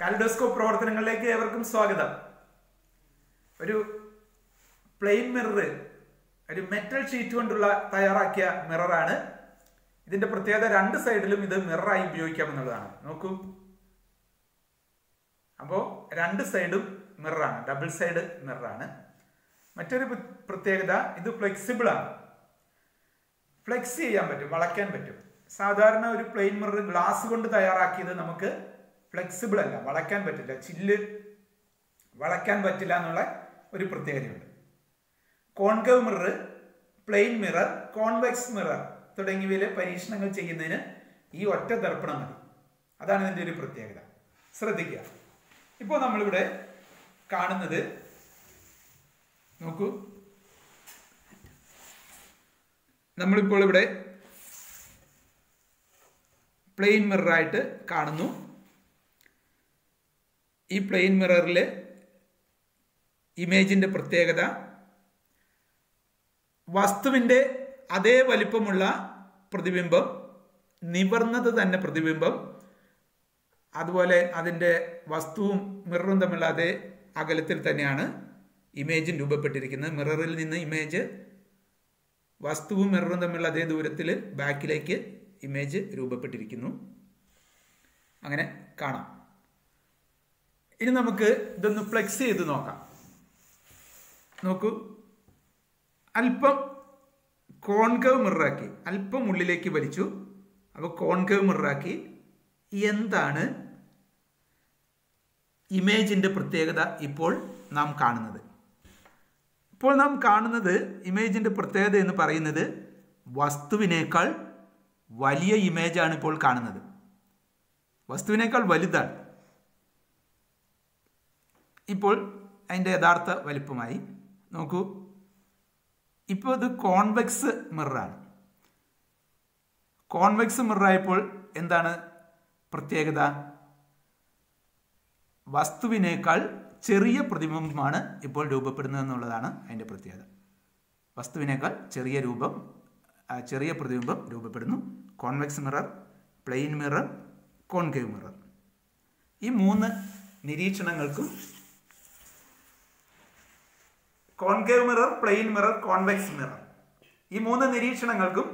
Kaleidoscope പ്രവർത്തനങ്ങളിലേക്ക് ഏവർക്കും സ്വാഗതം. ഒരു പ്ലെയിൻ മിറർ ഒരു മെറ്റൽ ഷീറ്റ് കൊണ്ടുള്ള തയ്യാറാക്കിയ മിററാണ് ഇതിന്റെ പ്രത്യേകത രണ്ട് സൈഡിലും ഇത് മിററായി ഉപയോഗിക്കാം എന്നുള്ളതാണ് നോക്കൂ. അപ്പോൾ രണ്ട് സൈഡും മിററാണ് ഡബിൾ സൈഡ് മിററാണ് മറ്റൊരു പ്രത്യേകത ഇത് ഫ്ലെക്സിബിൾ ആണ്. ഫ്ലെക്സ് ചെയ്യാൻ പറ്റും വളയ്ക്കാൻ പറ്റും. സാധാരണ ഒരു പ്ലെയിൻ മിറർ ഗ്ലാസ് കൊണ്ട് തയ്യാറാക്കിയത് നമുക്ക് ഫ്ലെക്സിബിൾ അല്ല വളയ്ക്കാൻ പറ്റില്ല ചില്ല് വളയ്ക്കാൻ പറ്റില്ല എന്നുള്ള ഒരു പ്രത്യേകതയുണ്ട്. Concave mirror plain mirror convex mirror തുടങ്ങിയവയിൽ പരീക്ഷണങ്ങൾ ചെയ്യുന്നതിന് ഈ ഒറ്റ ദർപ്പണം മതി. അതാണ് ഇതിന്റെ ഒരു പ്രത്യേകത. ശ്രദ്ധിക്കുക. ഇപ്പോൾ നമ്മളിവിടെ കാണുന്നത് നോക്കൂ. നമ്മളിപ്പോൾ ഇവിടെ പ്ലെയിൻ മിററായിട്ട് കാണുന്നു. ഈ പ്ലെയിൻ മിററിൽ ഇമേജിന്റെ പ്രത്യേകത വസ്തുവിന്റെ അതേ വലിപ്പമുള്ള പ്രതിബിംബം നിവർന്നത് തന്നെ പ്രതിബിംബം അതുപോലെ അതിന്റെ വസ്തുവും മിററും തമ്മിലുള്ള അതേ അകലത്തിൽ തന്നെയാണ് ഇമേജും രൂപപ്പെട്ടിരിക്കുന്നത്. മിററിൽ നിന്ന് ഇമേജ് വസ്തുവും മിററും തമ്മിലുള്ള അതേ ദൂരത്തിൽ ബാക്കിലേക്ക് ഇമേജ് രൂപപ്പെട്ടിരിക്കുന്നു. അങ്ങനെ കാണാം. ഇനി നമുക്ക് ഇതൊന്ന് ഫ്ലെക്സ് ചെയ്ത് നോക്കാം. നോക്കൂ. അല്പം കോൺകവ് മിററാക്കി അല്പം ഉള്ളിലേക്ക് വലിച്ചു. അപ്പോൾ കോൺകവ് മിററാക്കി എന്താണ് ഇമേജിന്റെ പ്രത്യേകത ഇപ്പോൾ നാം കാണുന്നത്? ഇപ്പോൾ നാം കാണുന്നത് ഇമേജിന്റെ പ്രത്യേകത എന്ന് പറയുന്നത് വസ്തുവിനേക്കാൾ വലിയ ഇമേജാണ് ഇപ്പോൾ കാണുന്നത്. വസ്തുവിനേക്കാൾ വലുതാണ്. ഇപ്പോൾ അതിന്റെ യഥാർത്ഥ വലിപ്പമായി നോക്കൂ. ഇപ്പോൾ ഇത് കോൺവെക്സ് മിററാണ്. കോൺവെക്സ് മിററായപ്പോൾ എന്താണ് പ്രത്യേകത? വസ്തുവിനേക്കാൾ ചെറിയ പ്രതിബിംബമാണ് ഇപ്പോൾ രൂപപ്പെടുന്നത് എന്നുള്ളതാണ് അതിന്റെ പ്രത്യേകത. വസ്തുവിനേക്കാൾ ചെറിയ രൂപം ചെറിയ പ്രതിബിംബം രൂപപ്പെടുന്നു. Convex mirror plain mirror concave mirror. ഈ മൂന്ന് നിരീക്ഷണങ്ങൾക്കും concave mirror plain mirror convex mirror. ഈ മൂന്ന് നിരീക്ഷണങ്ങൾക്കും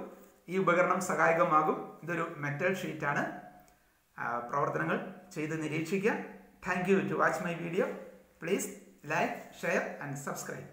ഈ ഉപകരണം സഹായകമാകും. ഇതൊരു മെറ്റൽ ഷീറ്റാണ്. പ്രവർത്തനങ്ങൾ ചെയ്ത് നിരീക്ഷിക്കുക. Thank you to watch my video please like share and subscribe